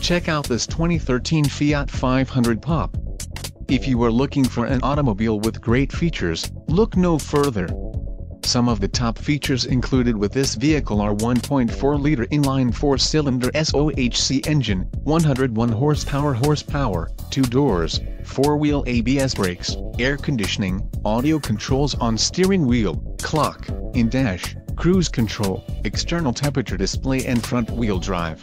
Check out this 2013 Fiat 500 Pop. If you are looking for an automobile with great features, look no further. Some of the top features included with this vehicle are 1.4-liter inline four-cylinder SOHC engine, 101 horsepower horsepower, two doors, four-wheel ABS brakes, air conditioning, audio controls on steering wheel, clock, in-dash, cruise control, external temperature display and front-wheel drive.